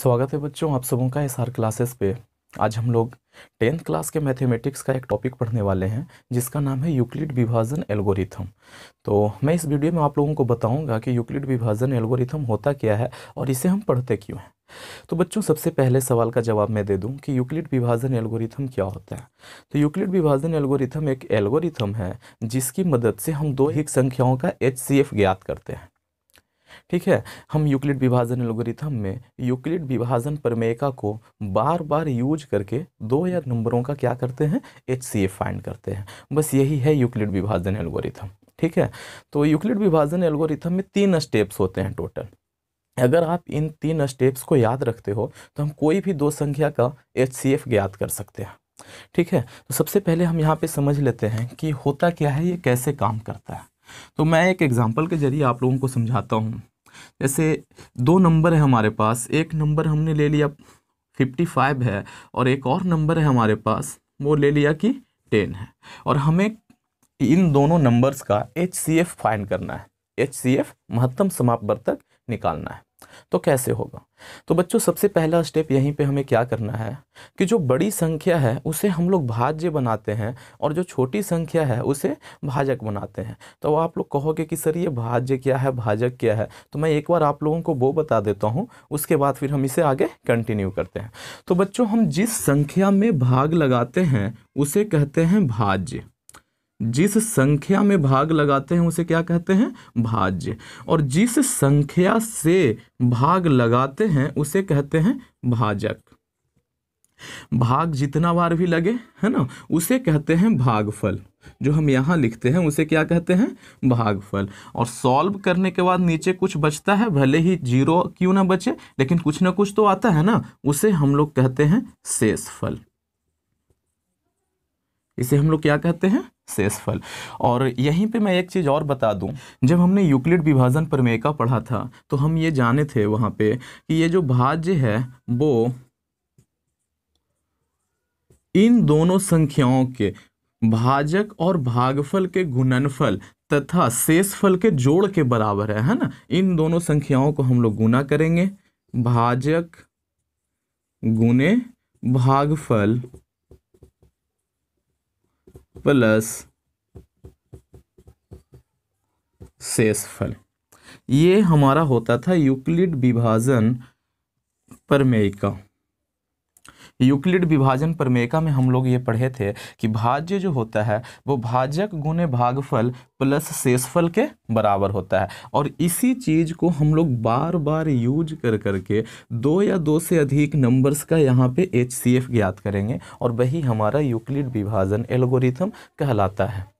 स्वागत है बच्चों आप सबों का एस आर क्लासेस पे। आज हम लोग टेंथ क्लास के मैथमेटिक्स का एक टॉपिक पढ़ने वाले हैं, जिसका नाम है यूक्लिड विभाजन एल्गोरिथम। तो मैं इस वीडियो में आप लोगों को बताऊँगा कि यूक्लिड विभाजन एल्गोरिथम होता क्या है और इसे हम पढ़ते क्यों हैं। तो बच्चों, सबसे पहले सवाल का जवाब मैं दे दूँ कि यूक्लिड विभाजन एल्गोरिथम क्या होता है। तो यूक्लिड विभाजन एल्गोरिथम एक एल्गोरिथम है, जिसकी मदद से हम दो एक संख्याओं का एचसीएफ ज्ञात करते हैं। ठीक है? हम यूक्लिड विभाजन एल्गोरिथम में यूक्लिड विभाजन प्रमेयिका को बार बार यूज़ करके दो या नंबरों का क्या करते हैं? एच सी एफ़ फाइंड करते हैं। बस यही है यूक्लिड विभाजन एल्गोरिथम ठीक है? तो यूक्लिड विभाजन एल्गोरिथम में तीन स्टेप्स होते हैं टोटल अगर आप इन तीन स्टेप्स को याद रखते हो तो हम कोई भी दो संख्या का एच सी एफ़ ज्ञात कर सकते हैं, ठीक है? तो सबसे पहले हम यहाँ पे समझ लेते हैं कि होता क्या है, ये कैसे काम करता है। तो मैं एक एग्ज़ाम्पल के ज़रिए आप लोगों को समझाता हूँ। जैसे दो नंबर है हमारे पास, एक नंबर हमने ले लिया फिफ्टी फाइव है और एक और नंबर है हमारे पास, वो ले लिया कि टेन है। और हमें इन दोनों नंबर्स का एच सी एफ़ फाइंड करना है। एच सी एफ़ महत्तम समापवर्तक निकालना है। तो कैसे होगा? तो बच्चों, सबसे पहला स्टेप यहीं पे हमें क्या करना है कि जो बड़ी संख्या है, उसे हम लोग भाज्य बनाते हैं और जो छोटी संख्या है, उसे भाजक बनाते हैं। तो आप लोग कहोगे कि, सर, ये भाज्य क्या है? भाजक क्या है? तो मैं एक बार आप लोगों को वो बता देता हूँ, उसके बाद फिर हम इसे आगे कंटिन्यू करते हैं। तो बच्चों, हम जिस संख्या में भाग लगाते हैं, उसे कहते हैं भाज्य। जिस संख्या में भाग लगाते हैं, उसे क्या कहते हैं? भाज्य। और जिस संख्या से भाग लगाते हैं, उसे कहते हैं भाजक। भाग जितना बार भी लगे, है ना, उसे कहते हैं भागफल। जो हम यहाँ लिखते हैं, उसे क्या कहते हैं? भागफल। और सॉल्व करने के बाद नीचे कुछ बचता है, भले ही ज़ीरो क्यों ना बचे, लेकिन कुछ ना कुछ तो आता है ना, उसे हम लोग कहते हैं शेषफल। इसे हम लोग क्या कहते हैं? शेषफल और यहीं पे मैं एक चीज़ और बता दूँ, जब हमने यूक्लिड विभाजन प्रमेय पढ़ा था तो हम ये जाने थे वहाँ पे कि ये जो भाज्य है, वो इन दोनों संख्याओं के, भाजक और भागफल के गुणनफल तथा शेषफल के जोड़ के बराबर है है ना? इन दोनों संख्याओं को हम लोग गुना करेंगे। भाजक गुने भागफल प्लस शेषफल ये हमारा होता था यूक्लिड विभाजन प्रमेयिका यूक्लिड विभाजन प्रमेयिका में हम लोग ये पढ़े थे कि भाज्य जो होता है, वो भाजक गुने भागफल प्लस शेषफल के बराबर होता है। और इसी चीज़ को हम लोग बार बार यूज़ कर करके दो या दो से अधिक नंबर्स का यहाँ पे एच सी एफ़ ज्ञात करेंगे और वही हमारा यूक्लिड विभाजन एल्गोरिथम कहलाता है।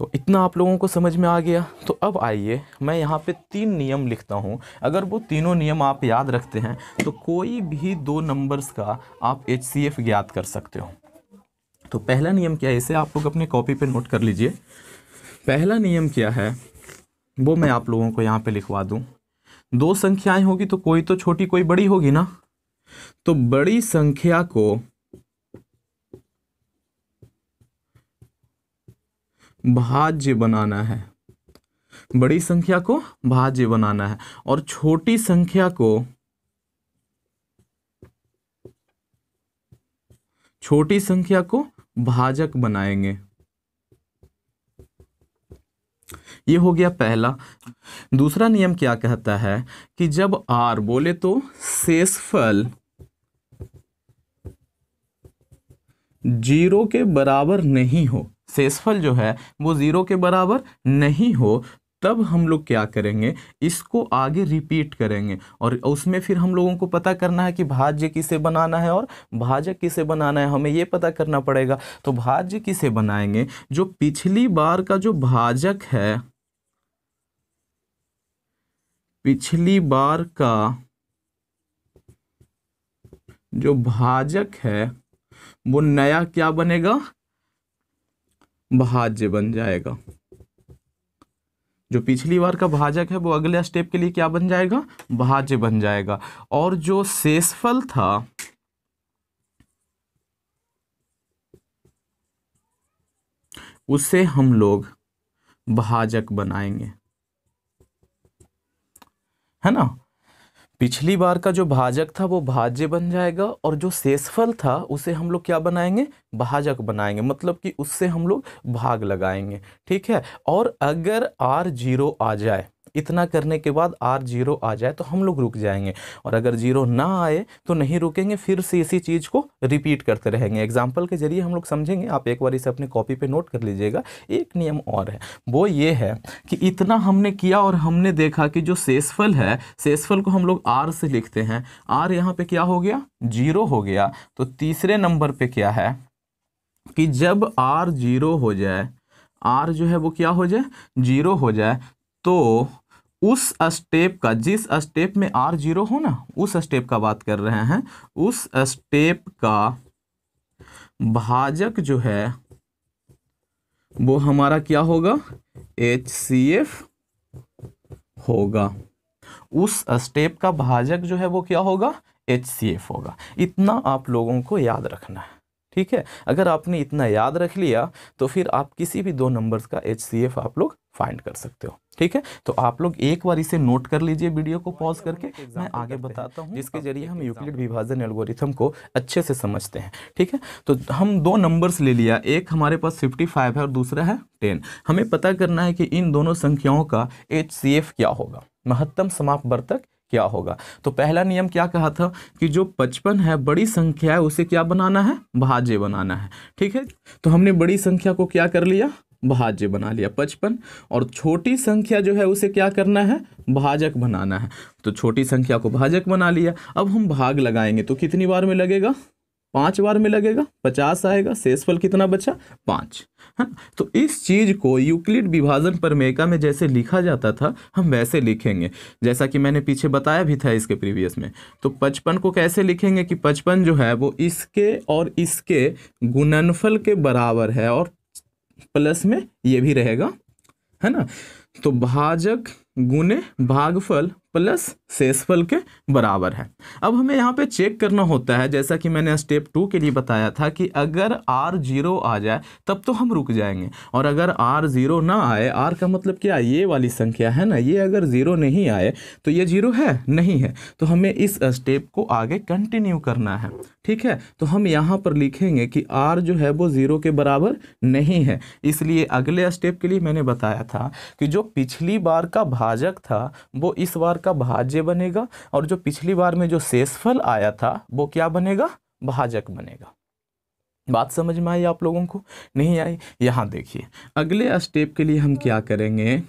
तो इतना आप लोगों को समझ में आ गया। तो अब आइए, मैं यहाँ पे तीन नियम लिखता हूँ। अगर वो तीनों नियम आप याद रखते हैं तो कोई भी दो नंबर्स का आप एच सी एफ़ ज्ञात कर सकते हो। तो पहला नियम क्या है? इसे आप लोग अपने कॉपी पे नोट कर लीजिए। पहला नियम क्या है? वो मैं आप लोगों को यहाँ पे लिखवा दूँ। दो संख्याएँ होगी तो कोई तो छोटी, कोई बड़ी होगी ना? तो बड़ी संख्या को भाज्य बनाना है। बड़ी संख्या को भाज्य बनाना है और छोटी संख्या को छोटी संख्या को भाजक बनाएँगे। ये हो गया पहला। दूसरा नियम क्या कहता है कि जब आर बोले तो शेषफल ज़ीरो के बराबर नहीं हो। शेषफल जो है, वो ज़ीरो के बराबर नहीं हो, तब हम लोग क्या करेंगे? इसको आगे रिपीट करेंगे। और उसमें फिर हम लोगों को पता करना है कि भाज्य किसे बनाना है और भाजक किसे बनाना है, हमें ये पता करना पड़ेगा। तो भाज्य किसे बनाएँगे? जो पिछली बार का जो भाजक है, पिछली बार का जो भाजक है, वो नया क्या बनेगा? भाज्य बन जाएगा। जो पिछली बार का भाजक है, वो अगले स्टेप के लिए क्या बन जाएगा? भाज्य बन जाएगा। और जो शेषफल था, उसे हम लोग भाजक बनाएँगे। है ना? पिछली बार का जो भाजक था, वो भाज्य बन जाएगा और जो शेषफल था, उसे हम लोग क्या बनाएँगे? भाजक बनाएँगे। मतलब कि उससे हम लोग भाग लगाएँगे। ठीक है? और अगर आर ज़ीरो आ जाए इतना करने के बाद आर ज़ीरो आ जाए तो हम लोग रुक जाएँगे। और अगर ज़ीरो ना आए तो नहीं रुकेंगे, फिर से इसी चीज़ को रिपीट करते रहेंगे। एग्ज़ाम्पल के ज़रिए हम लोग समझेंगे, आप एक बार इसे अपने कॉपी पे नोट कर लीजिएगा। एक नियम और है, वो ये है कि इतना हमने किया और हमने देखा कि जो सेसफल है सेसफल को हम लोग आर से लिखते हैं। आर यहाँ पे क्या हो गया? ज़ीरो हो गया। तो तीसरे नंबर पे क्या है? कि जब आर ज़ीरो हो जाए, आर जो है वो क्या हो जाए? ज़ीरो हो जाए। तो उस स्टेप का, जिस स्टेप में आर ज़ीरो हो ना, उस स्टेप का बात कर रहे हैं। उस स्टेप का भाजक जो है, वो हमारा क्या होगा? एच सी एफ़ होगा। उस स्टेप का भाजक जो है, वो क्या होगा? एच सी एफ़ होगा। इतना आप लोगों को याद रखना है, ठीक है? अगर आपने इतना याद रख लिया तो फिर आप किसी भी दो नंबर्स का एच सी एफ़ आप लोग फाइंड कर सकते हो। ठीक है? तो आप लोग एक बार इसे नोट कर लीजिए वीडियो को पॉज करके। मैं आगे बताता हूँ। जिसके ज़रिए हम यूक्लिड विभाजन एल्गोरिथम को अच्छे से समझते हैं। ठीक है? तो हम दो नंबर्स ले लिया। एक हमारे पास 55 है और दूसरा है 10 हमें पता करना है कि इन दोनों संख्याओं का एच सी एफ़ क्या होगा? महत्तम समाप्त वर्तक क्या होगा? तो पहला नियम क्या कहा था कि जो पचपन है बड़ी संख्या है उसे क्या बनाना है? भाज्य बनाना है। ठीक है? तो हमने बड़ी संख्या को क्या कर लिया? भाज्य बना लिया पचपन। और छोटी संख्या जो है उसे क्या करना है? भाजक बनाना है। तो छोटी संख्या को भाजक बना लिया। अब हम भाग लगाएँगे। तो कितनी बार में लगेगा? पाँच बार में लगेगा? पचास आएगा। शेषफल कितना बचा? पाँच। है हाँ, तो इस चीज़ को यूक्लिड विभाजन परमेका में जैसे लिखा जाता था हम वैसे लिखेंगे। जैसा कि मैंने पीछे बताया भी था इसके प्रीवियस में। तो पचपन को कैसे लिखेंगे कि पचपन जो है वो इसके और इसके गुणनफल के बराबर है और प्लस में ये भी रहेगा है ना? तो भाजक गुने भागफल प्लस सेसफल के बराबर है। अब हमें यहाँ पे चेक करना होता है, जैसा कि मैंने स्टेप टू के लिए बताया था कि अगर आर ज़ीरो आ जाए, तब तो हम रुक जाएँगे। और अगर आर ज़ीरो ना आए, आर का मतलब क्या, ये वाली संख्या है ना, ये अगर ज़ीरो नहीं आए तो ये ज़ीरो है, नहीं है। तो हमें इस स्टेप को आगे कंटिन्यू करना है, ठीक है? तो हम यहाँ पर लिखेंगे कि आर जो है, वो ज़ीरो के बराबर नहीं है। इसलिए अगले स्टेप के लिए मैंने बताया था कि जो पिछली बार का भाजक था, वो इस बार का भाज्य बनेगा और जो पिछली बार में जो शेषफल आया था, वो क्या बनेगा? भाजक बनेगा। बात समझ में आई आप लोगों को? नहीं आई? यहाँ देखिए। अगले स्टेप के लिए हम क्या करेंगे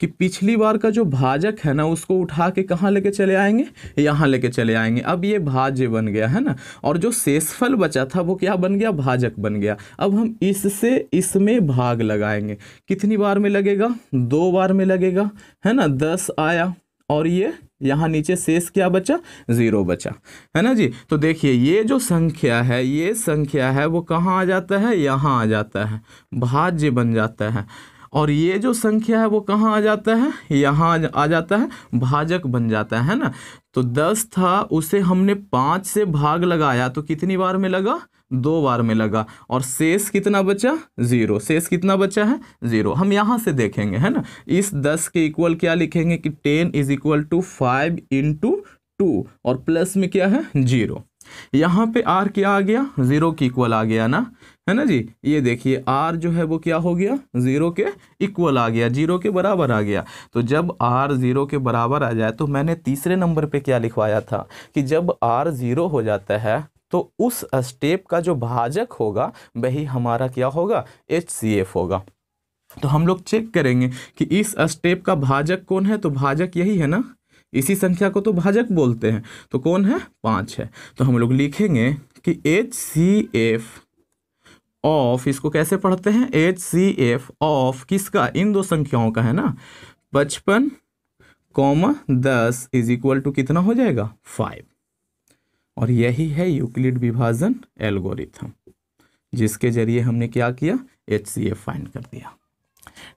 कि पिछली बार का जो भाजक है ना, उसको उठा के कहाँ लेके चले आएँगे? यहाँ लेके चले आएँगे। अब ये भाज्य बन गया, है ना? और जो शेषफल बचा था, वो क्या बन गया? भाजक बन गया। अब हम इससे इसमें भाग लगाएँगे। कितनी बार में लगेगा? दो बार में लगेगा, है ना? दस आया। और ये यहाँ नीचे शेष क्या बचा? ज़ीरो बचा। है ना जी? तो देखिए, ये जो संख्या है, ये संख्या है, वो कहाँ आ जाता है? यहाँ आ जाता है। भाज्य बन जाता है। और ये जो संख्या है, वो कहाँ आ जाता है? यहाँ आ जाता है। भाजक बन जाता है ना? तो दस था, उसे हमने पाँच से भाग लगाया तो कितनी बार में लगा? दो बार में लगा। और शेष कितना बचा? ज़ीरो। शेष कितना बचा है? ज़ीरो। हम यहाँ से देखेंगे, है ना? इस दस के इक्वल क्या लिखेंगे कि ten is equal to five into two और प्लस में क्या है? ज़ीरो। यहाँ पे आर क्या आ गया? ज़ीरो के इक्वल आ गया ना? है ना जी? ये देखिए आर जो है वो क्या हो गया? ज़ीरो के इक्वल आ गया। ज़ीरो के बराबर आ गया। तो जब आर ज़ीरो के बराबर आ जाए तो मैंने तीसरे नंबर पे क्या लिखवाया था? कि जब आर ज़ीरो हो जाता है तो उस स्टेप का जो भाजक होगा, वही हमारा क्या होगा? एच सी एफ़ होगा। तो हम लोग चेक करेंगे कि इस स्टेप का भाजक कौन है? तो भाजक यही है ना? इसी संख्या को तो भाजक बोलते हैं। तो कौन है? पाँच है। तो हम लोग लिखेंगे कि एच सी एफ़ ऑफ़ इसको कैसे पढ़ते हैं? एच सी एफ़ ऑफ़ किसका? इन दो संख्याओं का, है ना? पचपन, कॉमा दस इज़ इक्वल टू कितना हो जाएगा? फाइव और यही है यूक्लिड विभाजन एल्गोरिथम, जिसके ज़रिए हमने क्या किया? एच सी एफ़ फाइंड कर दिया।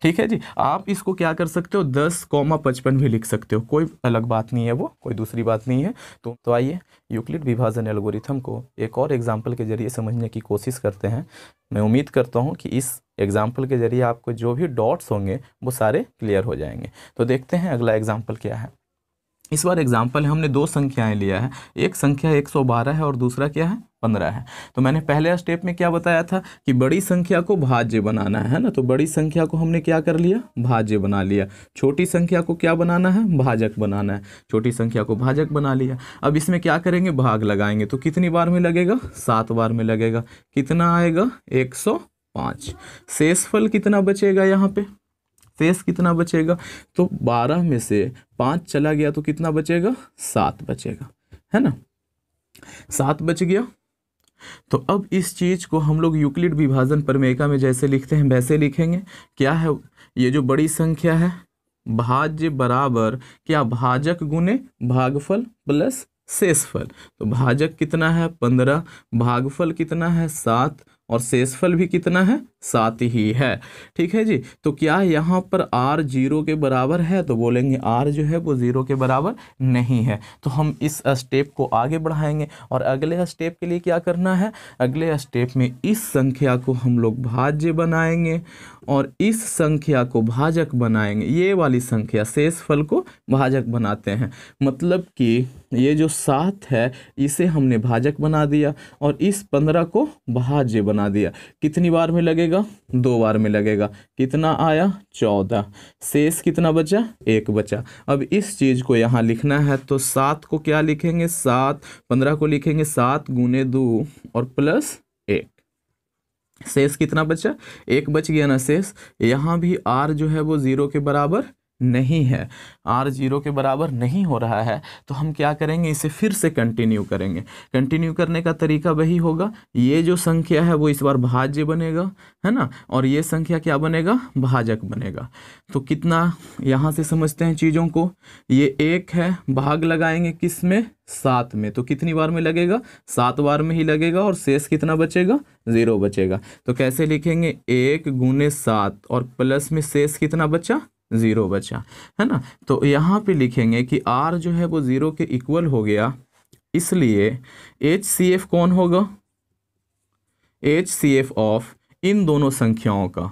ठीक है जी? आप इसको क्या कर सकते हो? दस कौमा पचपन भी लिख सकते हो। कोई अलग बात नहीं है वो, कोई दूसरी बात नहीं है। तो तो आइए यूक्लिड विभाजन एल्गोरिथम को एक और एग्ज़ाम्पल के ज़रिए समझने की कोशिश करते हैं। मैं उम्मीद करता हूँ कि इस एग्ज़ाम्पल के ज़रिए आपको जो भी डॉट्स होंगे, वो सारे क्लियर हो जाएँगे। तो देखते हैं अगला एग्ज़ाम्पल क्या है। इस बार एग्ज़ाम्पल हमने दो संख्याएँ लिया है। एक संख्या 112 है और दूसरा क्या है? 15 है। तो मैंने पहले स्टेप में क्या बताया था कि बड़ी संख्या को भाज्य बनाना है ना तो बड़ी संख्या को हमने क्या कर लिया? भाज्य बना लिया। छोटी संख्या को क्या बनाना है? भाजक बनाना है। छोटी संख्या को भाजक बना लिया। अब इसमें क्या करेंगे? भाग लगाएँगे। तो कितनी बार में लगेगा? सात बार में लगेगा। कितना आएगा? एक सौ पाँच। शेषफल कितना बचेगा यहाँ पे? शेष कितना बचेगा? तो बारह में से पाँच चला गया तो कितना बचेगा? सात बचेगा। है ना? सात बच गया। तो अब इस चीज़ को हम लोग यूक्लिड विभाजन परमेका में जैसे लिखते हैं, वैसे लिखेंगे। क्या है ये जो बड़ी संख्या है? भाज्य बराबर, क्या भाजक गुने भागफल प्लस शेषफल? तो भाजक कितना है? पंद्रह। भागफल कितना है? सात। और शेषफल भी कितना है? सात ही है। ठीक है जी? तो क्या यहाँ पर आर ज़ीरो के बराबर है? तो बोलेंगे आर जो है वो ज़ीरो के बराबर नहीं है। तो हम इस स्टेप को आगे बढ़ाएँगे और अगले स्टेप के लिए क्या करना है? अगले स्टेप में इस संख्या को हम लोग भाज्य बनाएँगे और इस संख्या को भाजक बनाएँगे। ये वाली संख्या शेष फल को भाजक बनाते हैं। मतलब कि ये जो सात है, इसे हमने भाजक बना दिया और इस पंद्रह को भाज्य बना दिया। कितनी बार में लगेगा? दो बार में लगेगा। कितना आया? चौदह। शेष कितना बचा? एक बचा। अब इस चीज़ को यहाँ लिखना है तो सात को क्या लिखेंगे? सात। पंद्रह को लिखेंगे सात गुने दो और प्लस एक। शेष कितना बचा? एक बच गया ना शेष। यहाँ भी आर जो है वो ज़ीरो के बराबर नहीं है। आर ज़ीरो के बराबर नहीं हो रहा है। तो हम क्या करेंगे? इसे फिर से कंटिन्यू करेंगे। कंटिन्यू करने का तरीका वही होगा। ये जो संख्या है वो इस बार भाज्य बनेगा, है ना? और ये संख्या क्या बनेगा? भाजक बनेगा। तो कितना यहाँ से समझते हैं चीज़ों को? ये एक है, भाग लगाएँगे किसमें? सात में। तो कितनी बार में लगेगा? सात बार में ही लगेगा और शेष कितना बचेगा? ज़ीरो बचेगा। तो कैसे लिखेंगे? एक गुने सात और प्लस में शेष कितना बचा? ज़ीरो बचा, है ना? तो यहाँ पे लिखेंगे कि आर जो है वो ज़ीरो के इक्वल हो गया। इसलिए एच सी एफ़ कौन होगा? एच सी एफ़ ऑफ़ इन दोनों संख्याओं का।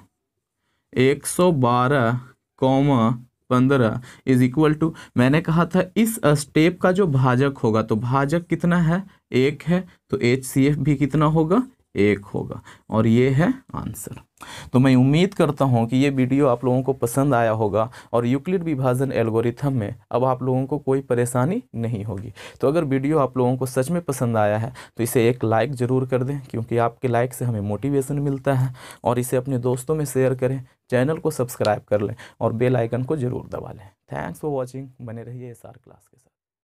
एक सौ बारह, कौमा पंद्रह इज़ इक्वल टू मैंने कहा था इस स्टेप का जो भाजक होगा तो भाजक कितना है? एक है तो एच सी एफ़ भी कितना होगा? एक होगा। और ये है आंसर। तो मैं उम्मीद करता हूँ कि ये वीडियो आप लोगों को पसंद आया होगा और यूक्लिड विभाजन एल्गोरिथम में अब आप लोगों को कोई परेशानी नहीं होगी। तो अगर वीडियो आप लोगों को सच में पसंद आया है तो इसे एक लाइक ज़रूर कर दें, क्योंकि आपके लाइक से हमें मोटिवेशन मिलता है। और इसे अपने दोस्तों में शेयर करें, चैनल को सब्सक्राइब कर लें और बेल आइकन को ज़रूर दबा लें। Thanks for watching. बने रहिए एस क्लास के साथ।